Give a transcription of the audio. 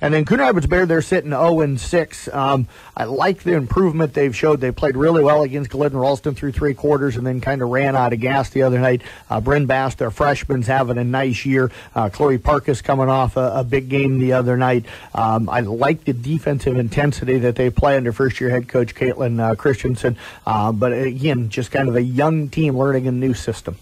And then Coon Rapids Bayard, they're sitting 0 and 6. Um, I like the improvement they've showed. They played really well against Glidden Ralston through three quarters and then kind of ran out of gas the other night. Uh, Bryn Bass, their freshman's having a nice year. Uh, Chloe Parkus coming off a, a, big game the other night. Um, I like the defensive intensity that they play under first year head coach Caitlin uh, Christensen. Uh, but again, just kind of a young team learning a new system.